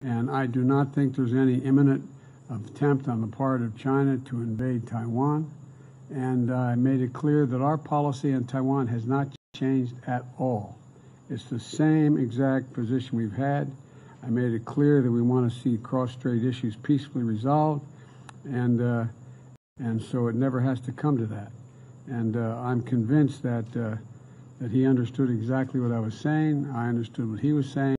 And I do not think there's any imminent attempt on the part of China to invade Taiwan. And I made it clear that our policy in Taiwan has not changed at all. It's the same exact position we've had. I made it clear that we want to see cross-strait issues peacefully resolved, and uh, and so it never has to come to that. And uh, I'm convinced that uh, that he understood exactly what I was saying. I understood what he was saying.